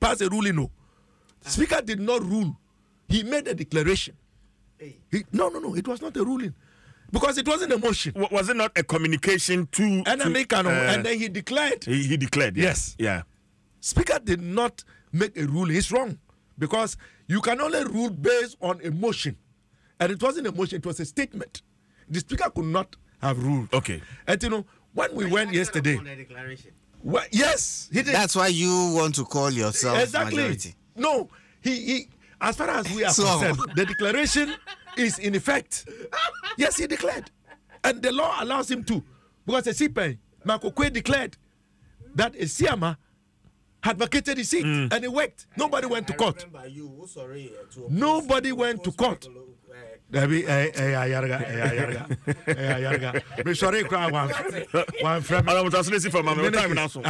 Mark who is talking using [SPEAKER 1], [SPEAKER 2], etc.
[SPEAKER 1] pass a ruling. No, speaker did not rule. He made a declaration. He, no, no, no. It was not a ruling because it wasn't a motion.
[SPEAKER 2] W- was it not a communication to
[SPEAKER 1] And
[SPEAKER 2] to,
[SPEAKER 1] American,
[SPEAKER 2] uh,
[SPEAKER 1] and then he declared.
[SPEAKER 2] he, he declared yeah.
[SPEAKER 1] Yes.
[SPEAKER 2] yeah
[SPEAKER 1] Speaker did not make a ruling. It's wrong because you can only rule based on a motion, and it wasn't a motion; it was a statement. The speaker could not have ruled.
[SPEAKER 2] Okay.
[SPEAKER 1] And you know when we went yesterday,
[SPEAKER 3] On the declaration.
[SPEAKER 1] Well, yes, he did
[SPEAKER 4] That's why you want to call yourself
[SPEAKER 1] exactly.
[SPEAKER 4] majority.
[SPEAKER 1] No, he he. As far as we are
[SPEAKER 4] So-
[SPEAKER 1] concerned, the declaration is in effect. Yes, he declared, and the law allows him to, because a CPN Mike Oquaye declared that Asiamah had vacated his seat, and it worked. Nobody went to court.
[SPEAKER 3] you sorry uh, to
[SPEAKER 1] Nobody went to court. dabi ya ayarga ayarga mesɔre kura
[SPEAKER 2] wanfrɛ me ɔnamtasone si fama me time na so.